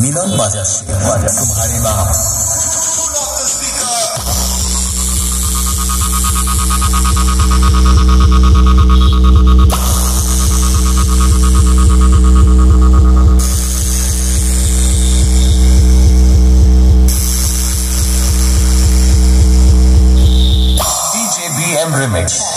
minang bajas kepada Tuhan Maha DJ BM Remix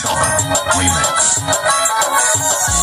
Tucson Remix.